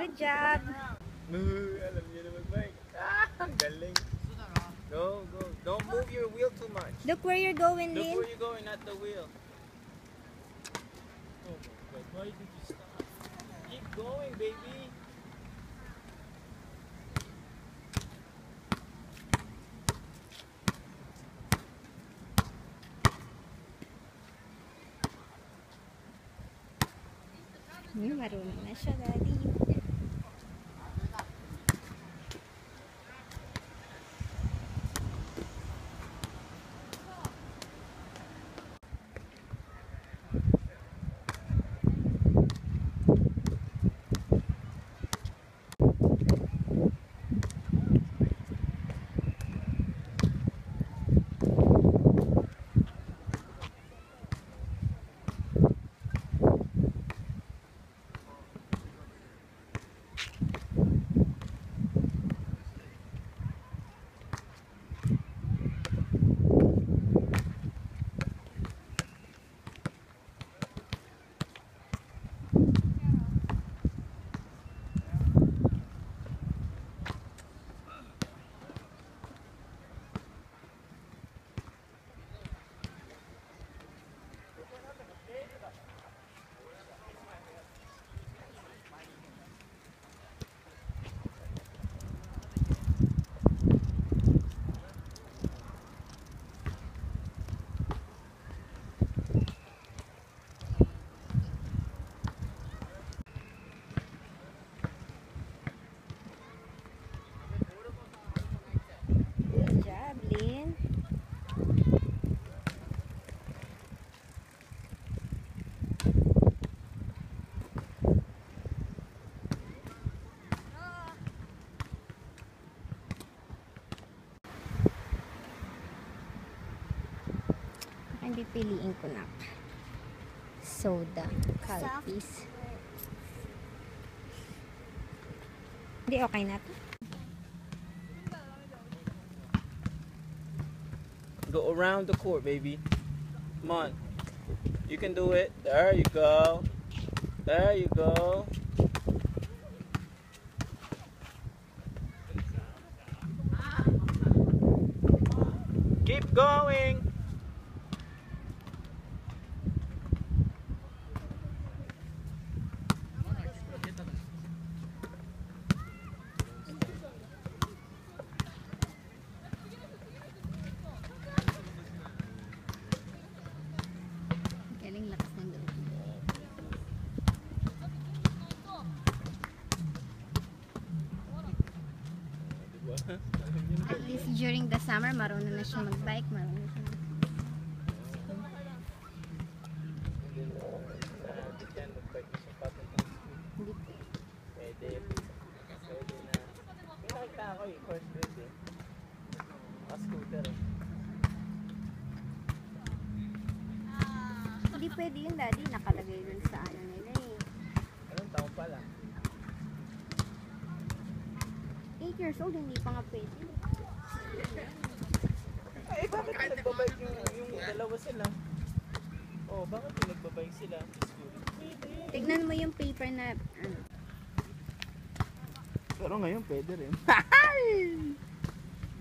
Good job. Alam niyo na mag-bike. Ah, ang galing. Go, go. Don't move your wheel too much. Look where you're going, Look Lin. where you're going, not the wheel. Oh my god, why did you stop? Keep going, baby. Marunong na siya, Daddy. Pipiliin ko na. Soda. Calpis. Hindi, okay na to. Go around the court, baby. Come on. You can do it. There you go. There you go. At least during the summer, marunong na siya mag-bike, marunong siya. ako eh. First grade eh. Naka-scooter eh. Hindi pwede yun, Daddy. Nakalagay dun sa ano nila eh. Anong taon pa lang? 8 years old, hindi pa nga pwede. Ay, bakit nagbabike yung, yung dalawa sila? Oh, bakit nagbabike sila. Tignan mo yung paper na, ano, Pero ngayon pwede rin.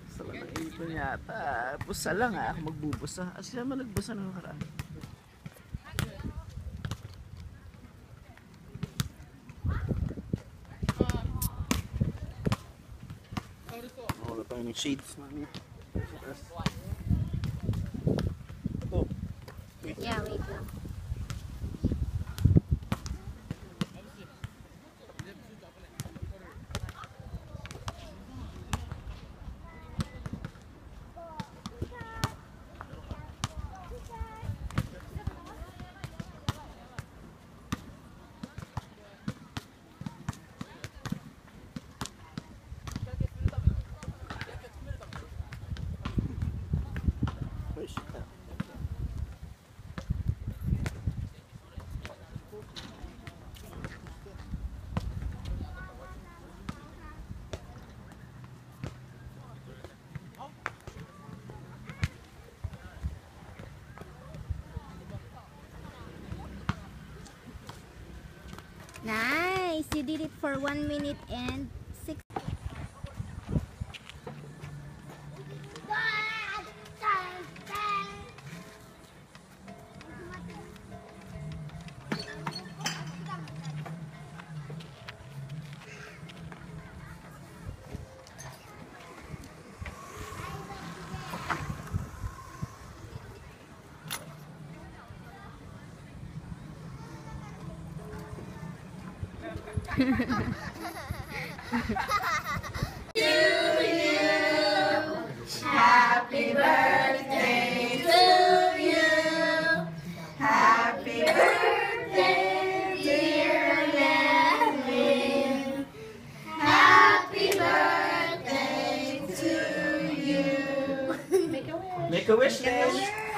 Gusto lang ng ipon yata. Busa lang ah. Magbubusa. As siya man nagbusa ng nakaraan. daming sheets namin. Yeah, we do. You did it for 1 minute and 6 To you, Happy birthday to you. Happy birthday, dear Leslie. Happy birthday to you. Make a wish. Make a wish, Make a wish.